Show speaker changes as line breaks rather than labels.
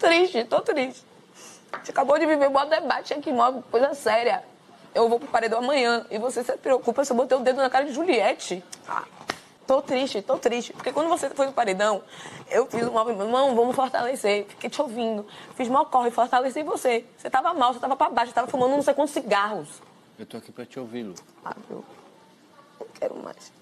Triste, tô triste. Você acabou de viver um bom debate aqui, uma coisa séria. Eu vou pro paredão amanhã e você se preocupa se eu botei o dedo na cara de Juliette. Ah, tô triste, tô triste. Porque quando você foi pro paredão, eu fiz um movimento, não, vamos fortalecer. Fiquei te ouvindo. Fiz mal corre, fortaleci você. Você tava mal, você tava pra baixo, você tava fumando não sei quantos cigarros.
Eu tô aqui pra te ouvir, Lu.
Ah, eu não quero mais.